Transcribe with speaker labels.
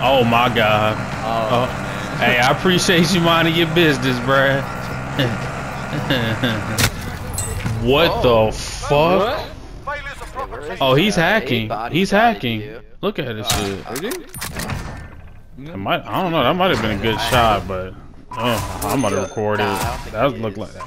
Speaker 1: Oh my god.
Speaker 2: Oh,
Speaker 1: Oh. Hey, I appreciate you minding your business, bruh. what
Speaker 2: Oh.
Speaker 1: the fuck? Oh, he's hacking. He's hacking. Look at this shit. Might, I don't know. That might have been a good shot, but oh, I'm gonna record it. That
Speaker 2: looked
Speaker 1: like that.